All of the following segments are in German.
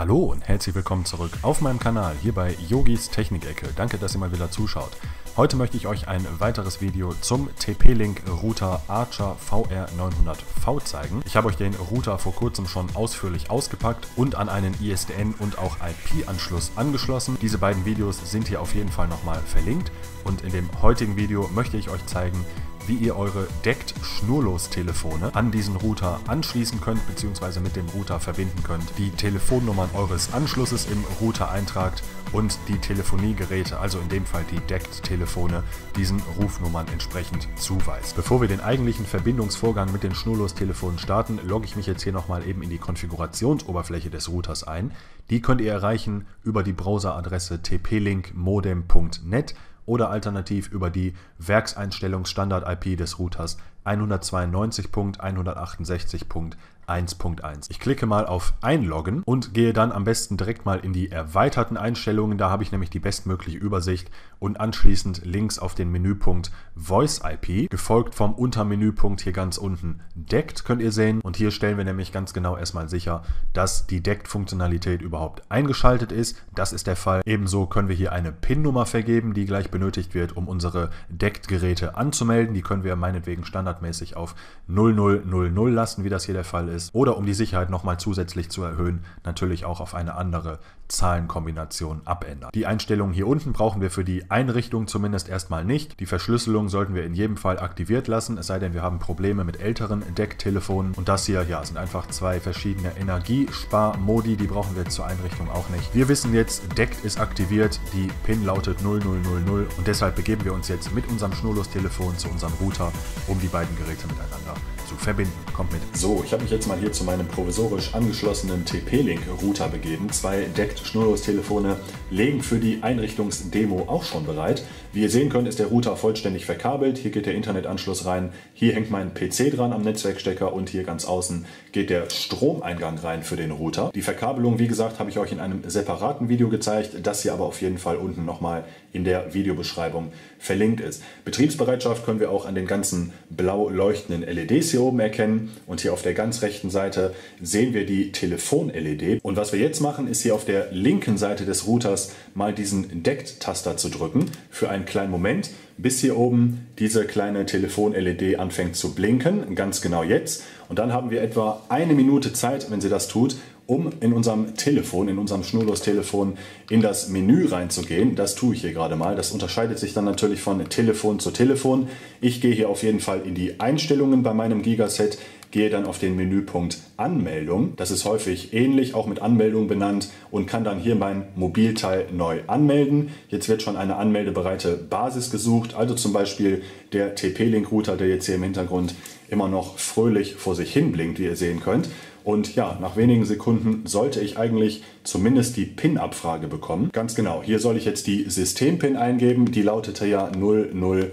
Hallo und herzlich willkommen zurück auf meinem Kanal hier bei Yogis Technikecke. Danke, dass ihr mal wieder zuschaut. Heute möchte ich euch ein weiteres Video zum TP-Link Router Archer VR900V zeigen. Ich habe euch den Router vor kurzem schon ausführlich ausgepackt und an einen ISDN und auch IP-Anschluss angeschlossen. Diese beiden Videos sind hier auf jeden Fall nochmal verlinkt und in dem heutigen Video möchte ich euch zeigen, wie ihr eure deckt Schnurlos-Telefone an diesen Router anschließen könnt bzw. mit dem Router verbinden könnt, die Telefonnummern eures Anschlusses im Router eintragt und die Telefoniegeräte, also in dem Fall die deckt-Telefone, diesen Rufnummern entsprechend zuweist. Bevor wir den eigentlichen Verbindungsvorgang mit den Schnurlos-Telefonen starten, logge ich mich jetzt hier nochmal eben in die Konfigurationsoberfläche des Routers ein. Die könnt ihr erreichen über die Browseradresse tplinkmodem.net oder alternativ über die Werkseinstellungsstandard-IP des Routers 192.168.1.1. 1.1. Ich klicke mal auf Einloggen und gehe dann am besten direkt mal in die erweiterten Einstellungen. Da habe ich nämlich die bestmögliche Übersicht und anschließend links auf den Menüpunkt Voice IP, gefolgt vom Untermenüpunkt hier ganz unten Deckt, könnt ihr sehen. Und hier stellen wir nämlich ganz genau erstmal sicher, dass die Deckt-Funktionalität überhaupt eingeschaltet ist. Das ist der Fall. Ebenso können wir hier eine PIN-Nummer vergeben, die gleich benötigt wird, um unsere Deckt-Geräte anzumelden. Die können wir meinetwegen standardmäßig auf 0000 lassen, wie das hier der Fall ist ist oder um die Sicherheit nochmal zusätzlich zu erhöhen, natürlich auch auf eine andere Zahlenkombination abändern. Die Einstellungen hier unten brauchen wir für die Einrichtung zumindest erstmal nicht. Die Verschlüsselung sollten wir in jedem Fall aktiviert lassen, es sei denn wir haben Probleme mit älteren Decktelefonen und das hier ja, sind einfach zwei verschiedene Energiesparmodi, die brauchen wir zur Einrichtung auch nicht. Wir wissen jetzt, Deckt ist aktiviert, die PIN lautet 0000 und deshalb begeben wir uns jetzt mit unserem Schnurlostelefon zu unserem Router, um die beiden Geräte miteinander zu verbinden. Kommt mit. So, ich habe mich jetzt mal hier zu meinem provisorisch angeschlossenen TP-Link-Router begeben. Zwei Deckt-Schnurlos-Telefone legen für die Einrichtungsdemo auch schon bereit. Wie ihr sehen könnt, ist der Router vollständig verkabelt. Hier geht der Internetanschluss rein. Hier hängt mein PC dran am Netzwerkstecker und hier ganz außen geht der Stromeingang rein für den Router. Die Verkabelung, wie gesagt, habe ich euch in einem separaten Video gezeigt. Das hier aber auf jeden Fall unten nochmal in der Videobeschreibung verlinkt ist. Betriebsbereitschaft können wir auch an den ganzen blau leuchtenden LEDs hier oben erkennen. Und hier auf der ganz rechten Seite sehen wir die Telefon-LED. Und was wir jetzt machen, ist hier auf der linken Seite des Routers mal diesen Deckt-Taster zu drücken für einen kleinen Moment, bis hier oben diese kleine Telefon-LED anfängt zu blinken, ganz genau jetzt. Und dann haben wir etwa eine Minute Zeit, wenn sie das tut, um in unserem Telefon, in unserem Schnurlos-Telefon in das Menü reinzugehen. Das tue ich hier gerade mal. Das unterscheidet sich dann natürlich von Telefon zu Telefon. Ich gehe hier auf jeden Fall in die Einstellungen bei meinem Gigaset, gehe dann auf den Menüpunkt Anmeldung. Das ist häufig ähnlich, auch mit Anmeldung benannt und kann dann hier mein Mobilteil neu anmelden. Jetzt wird schon eine anmeldebereite Basis gesucht, also zum Beispiel der TP-Link-Router, der jetzt hier im Hintergrund immer noch fröhlich vor sich hin blinkt, wie ihr sehen könnt. Und ja, nach wenigen Sekunden sollte ich eigentlich zumindest die PIN-Abfrage bekommen. Ganz genau, hier soll ich jetzt die System-PIN eingeben. Die lautete ja 0000,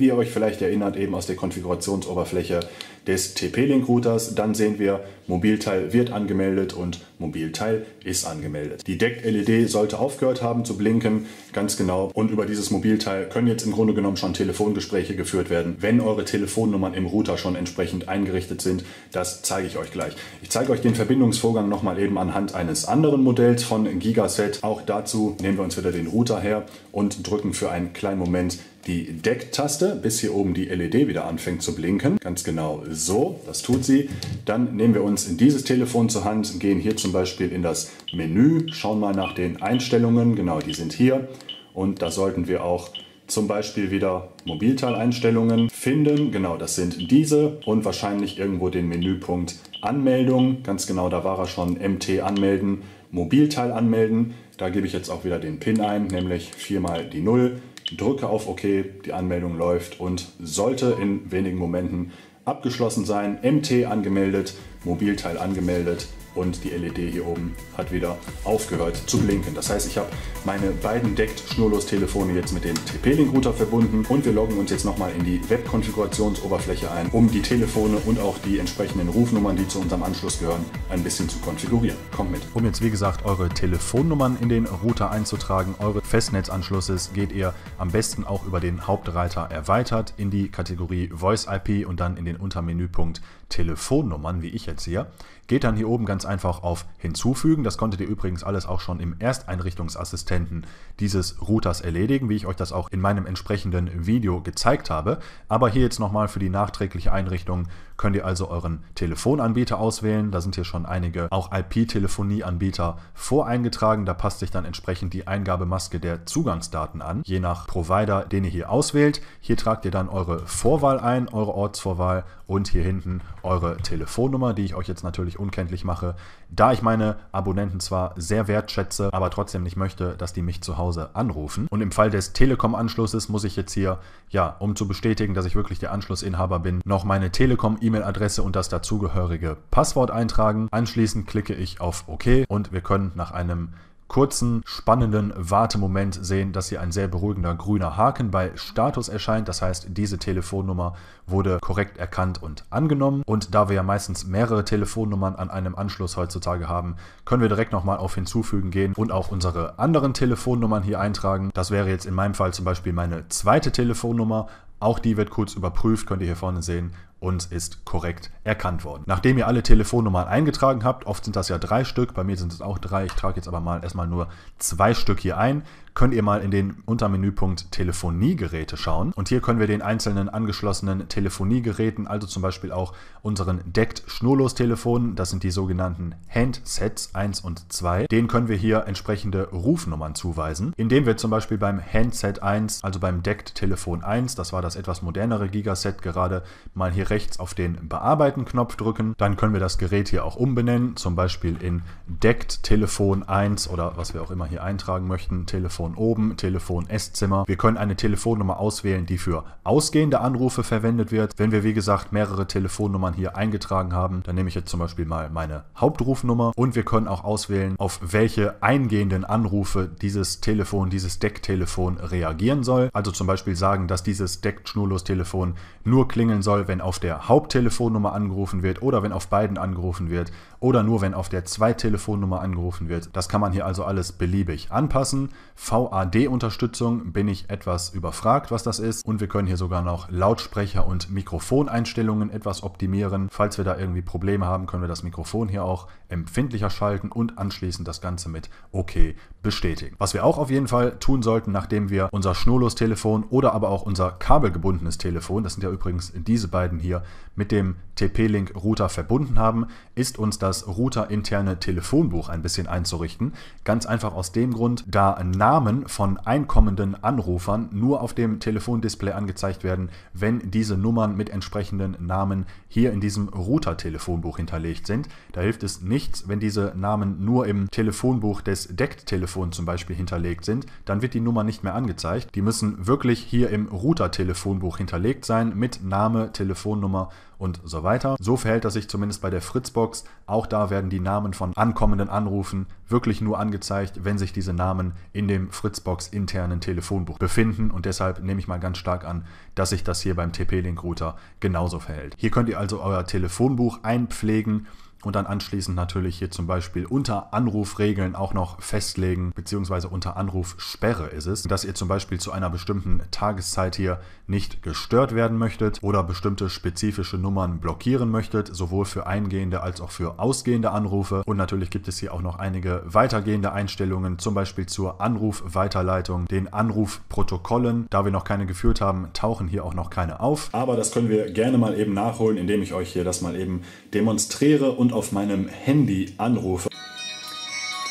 wie ihr euch vielleicht erinnert, eben aus der Konfigurationsoberfläche des TP-Link-Routers. Dann sehen wir, Mobilteil wird angemeldet und Mobilteil ist angemeldet. Die Deck-LED sollte aufgehört haben zu blinken, ganz genau. Und über dieses Mobilteil können jetzt im Grunde genommen schon Telefongespräche geführt werden, wenn eure Telefonnummern im Router schon entsprechend eingerichtet sind. Das zeige ich euch gleich. Ich zeige euch den Verbindungsvorgang nochmal eben anhand eines anderen Modells von Gigaset. Auch dazu nehmen wir uns wieder den Router her und drücken für einen kleinen Moment die Deck-Taste, bis hier oben die LED wieder anfängt zu blinken. Ganz genau so, das tut sie. Dann nehmen wir uns dieses Telefon zur Hand, gehen hier zum Beispiel in das Menü, schauen mal nach den Einstellungen, genau die sind hier. Und da sollten wir auch zum Beispiel wieder Mobilteileinstellungen finden. Genau, das sind diese und wahrscheinlich irgendwo den Menüpunkt Anmeldung. Ganz genau, da war er schon MT anmelden, Mobilteil anmelden. Da gebe ich jetzt auch wieder den PIN ein, nämlich viermal die 0. Drücke auf OK, die Anmeldung läuft und sollte in wenigen Momenten abgeschlossen sein. MT angemeldet, Mobilteil angemeldet und die LED hier oben hat wieder aufgehört zu blinken. Das heißt, ich habe meine beiden Deckt-Schnurlos-Telefone jetzt mit dem TP-Link-Router verbunden und wir loggen uns jetzt nochmal in die Web-Konfigurationsoberfläche ein, um die Telefone und auch die entsprechenden Rufnummern, die zu unserem Anschluss gehören, ein bisschen zu konfigurieren. Kommt mit. Um jetzt wie gesagt eure Telefonnummern in den Router einzutragen, eure Festnetzanschlusses, geht ihr am besten auch über den Hauptreiter erweitert in die Kategorie Voice IP und dann in den Untermenüpunkt Telefonnummern, wie ich jetzt hier. Geht dann hier oben ganz ganz einfach auf Hinzufügen. Das konntet ihr übrigens alles auch schon im Ersteinrichtungsassistenten dieses Routers erledigen, wie ich euch das auch in meinem entsprechenden Video gezeigt habe. Aber hier jetzt nochmal für die nachträgliche Einrichtung könnt ihr also euren Telefonanbieter auswählen. Da sind hier schon einige auch IP-Telefonieanbieter voreingetragen. Da passt sich dann entsprechend die Eingabemaske der Zugangsdaten an, je nach Provider, den ihr hier auswählt. Hier tragt ihr dann eure Vorwahl ein, eure Ortsvorwahl und hier hinten eure Telefonnummer, die ich euch jetzt natürlich unkenntlich mache, da ich meine Abonnenten zwar sehr wertschätze, aber trotzdem nicht möchte, dass die mich zu Hause anrufen. Und im Fall des Telekom-Anschlusses muss ich jetzt hier, ja, um zu bestätigen, dass ich wirklich der Anschlussinhaber bin, noch meine Telekom-E-Mail-Adresse und das dazugehörige Passwort eintragen. Anschließend klicke ich auf OK und wir können nach einem kurzen, spannenden Wartemoment sehen, dass hier ein sehr beruhigender grüner Haken bei Status erscheint. Das heißt, diese Telefonnummer wurde korrekt erkannt und angenommen. Und da wir ja meistens mehrere Telefonnummern an einem Anschluss heutzutage haben, können wir direkt nochmal auf Hinzufügen gehen und auch unsere anderen Telefonnummern hier eintragen. Das wäre jetzt in meinem Fall zum Beispiel meine zweite Telefonnummer. Auch die wird kurz überprüft, könnt ihr hier vorne sehen und ist korrekt erkannt worden. Nachdem ihr alle Telefonnummern eingetragen habt, oft sind das ja drei Stück, bei mir sind es auch drei, ich trage jetzt aber mal erstmal nur zwei Stück hier ein, könnt ihr mal in den Untermenüpunkt Telefoniegeräte schauen. Und hier können wir den einzelnen angeschlossenen Telefoniegeräten, also zum Beispiel auch unseren deckt schnurlos telefonen das sind die sogenannten Handsets 1 und 2, denen können wir hier entsprechende Rufnummern zuweisen, indem wir zum Beispiel beim Handset 1, also beim deckt Telefon 1, das war das etwas modernere Gigaset, gerade mal hier rechts auf den Bearbeiten-Knopf drücken. Dann können wir das Gerät hier auch umbenennen, zum Beispiel in deckt Telefon 1 oder was wir auch immer hier eintragen möchten, Telefon oben, Telefon Esszimmer. Wir können eine Telefonnummer auswählen, die für ausgehende Anrufe verwendet wird. Wenn wir wie gesagt mehrere Telefonnummern hier eingetragen haben, dann nehme ich jetzt zum Beispiel mal meine Hauptrufnummer und wir können auch auswählen, auf welche eingehenden Anrufe dieses Telefon, dieses Decktelefon reagieren soll. Also zum Beispiel sagen, dass dieses Deckt-Schnurlos-Telefon nur klingeln soll, wenn auf der Haupttelefonnummer angerufen wird oder wenn auf beiden angerufen wird oder nur wenn auf der Zweittelefonnummer angerufen wird. Das kann man hier also alles beliebig anpassen. VAD-Unterstützung bin ich etwas überfragt, was das ist. Und wir können hier sogar noch Lautsprecher- und Mikrofoneinstellungen etwas optimieren. Falls wir da irgendwie Probleme haben, können wir das Mikrofon hier auch empfindlicher schalten und anschließend das Ganze mit OK bestätigen. Was wir auch auf jeden Fall tun sollten, nachdem wir unser Schnurlos-Telefon oder aber auch unser kabelgebundenes Telefon, das sind ja übrigens diese beiden hier, mit dem TP-Link-Router verbunden haben, ist uns das Router-interne Telefonbuch ein bisschen einzurichten. Ganz einfach aus dem Grund, da Namen von einkommenden Anrufern nur auf dem Telefondisplay angezeigt werden, wenn diese Nummern mit entsprechenden Namen hier in diesem Router-Telefonbuch hinterlegt sind. Da hilft es nichts, wenn diese Namen nur im Telefonbuch des DECT-Telefons zum Beispiel hinterlegt sind, dann wird die Nummer nicht mehr angezeigt. Die müssen wirklich hier im Router-Telefonbuch hinterlegt sein mit Name, Telefonnummer und so weiter. So verhält das sich zumindest bei der Fritzbox. Auch da werden die Namen von ankommenden Anrufen wirklich nur angezeigt, wenn sich diese Namen in dem Fritzbox internen Telefonbuch befinden und deshalb nehme ich mal ganz stark an, dass sich das hier beim TP-Link-Router genauso verhält. Hier könnt ihr also euer Telefonbuch einpflegen und dann anschließend natürlich hier zum Beispiel unter Anrufregeln auch noch festlegen, beziehungsweise unter Anrufsperre ist es, dass ihr zum Beispiel zu einer bestimmten Tageszeit hier nicht gestört werden möchtet oder bestimmte spezifische Nummern blockieren möchtet, sowohl für eingehende als auch für ausgehende Anrufe. Und natürlich gibt es hier auch noch einige weitergehende Einstellungen, zum Beispiel zur Anrufweiterleitung, den Anrufprotokollen. Da wir noch keine geführt haben, tauchen hier auch noch keine auf. Aber das können wir gerne mal eben nachholen, indem ich euch hier das mal eben demonstriere und und auf meinem Handy anrufe.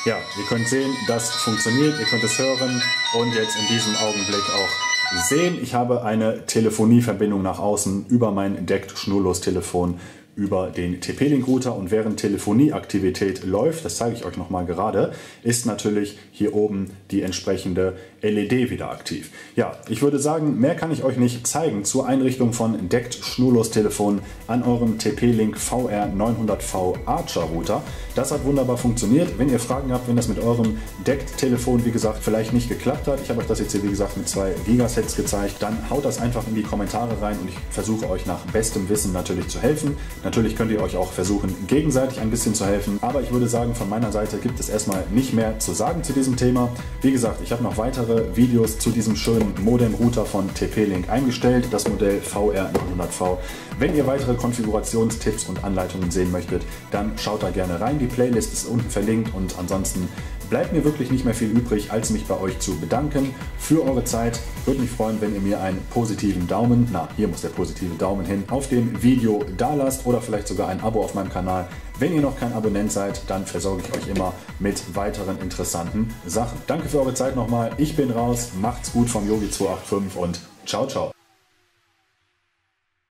Ja, ihr könnt sehen, das funktioniert, ihr könnt es hören und jetzt in diesem Augenblick auch sehen. Ich habe eine Telefonieverbindung nach außen über mein Deckt Schnurlos-Telefon über den TP-Link-Router und während Telefonieaktivität läuft, das zeige ich euch nochmal gerade, ist natürlich hier oben die entsprechende LED wieder aktiv. Ja, ich würde sagen, mehr kann ich euch nicht zeigen zur Einrichtung von deckt schnurlos Telefon an eurem TP-Link VR900V Archer Router. Das hat wunderbar funktioniert. Wenn ihr Fragen habt, wenn das mit eurem deckt Telefon, wie gesagt, vielleicht nicht geklappt hat, ich habe euch das jetzt hier, wie gesagt, mit zwei Gigasets gezeigt, dann haut das einfach in die Kommentare rein und ich versuche euch nach bestem Wissen natürlich zu helfen. Natürlich könnt ihr euch auch versuchen, gegenseitig ein bisschen zu helfen. Aber ich würde sagen, von meiner Seite gibt es erstmal nicht mehr zu sagen zu diesem Thema. Wie gesagt, ich habe noch weitere Videos zu diesem schönen Modem-Router von TP-Link eingestellt, das Modell VR900V. Wenn ihr weitere Konfigurationstipps und Anleitungen sehen möchtet, dann schaut da gerne rein. Die Playlist ist unten verlinkt und ansonsten bleibt mir wirklich nicht mehr viel übrig, als mich bei euch zu bedanken für eure Zeit. Würde mich freuen, wenn ihr mir einen positiven Daumen, na, hier muss der positive Daumen hin, auf dem Video da lasst oder vielleicht sogar ein Abo auf meinem Kanal. Wenn ihr noch kein Abonnent seid, dann versorge ich euch immer mit weiteren interessanten Sachen. Danke für eure Zeit nochmal. Ich bin raus. Macht's gut vom Yogi285 und ciao, ciao.